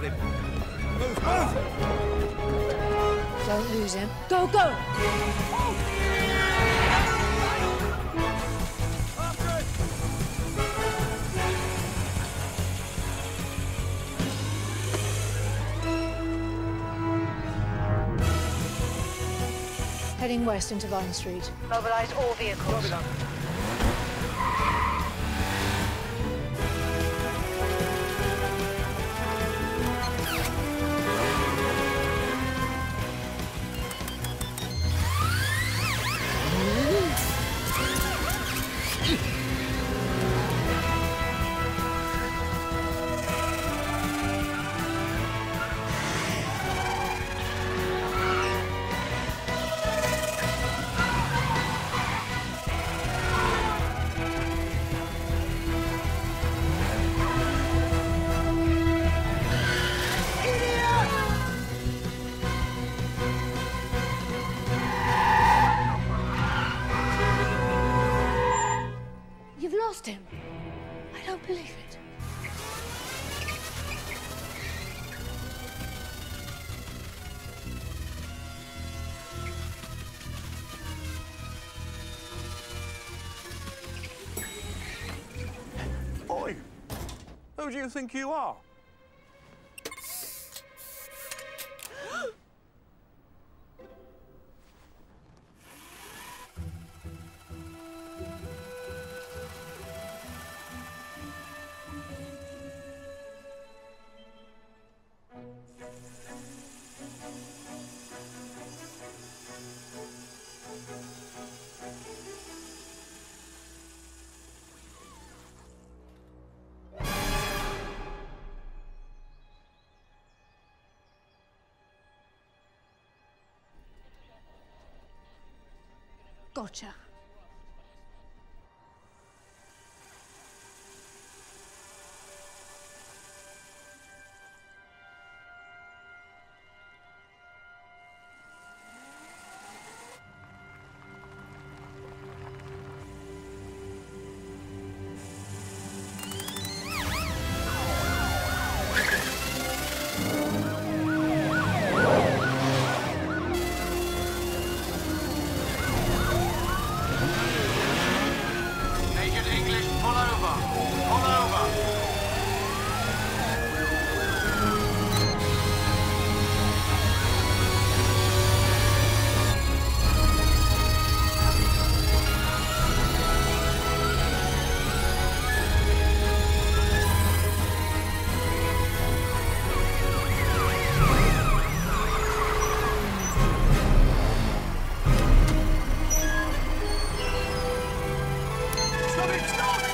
got him. Move, move! Don't lose him. Go, go! Heading west into Vine Street. Mobilise all vehicles. Lost him. I don't believe it. Oi! Who do you think you are? torture. Stop it!